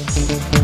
Música